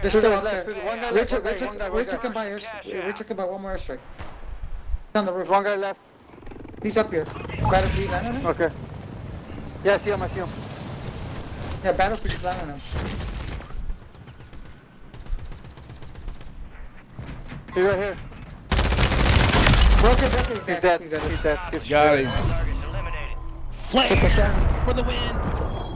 They're still One there. one guy left, Richard, one guy, Richard, one guy, one Richard can buy air, Richard can buy one more airstrike. On the roof. One guy left. He's up here. Battlefield land on him? Okay. Yeah, I see him, I see him. Yeah, Battlefield land on him. He's right here. Broken, broken. He's dead. He's dead. Good Got him. Flame for the win.